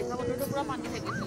Tahun dua 这个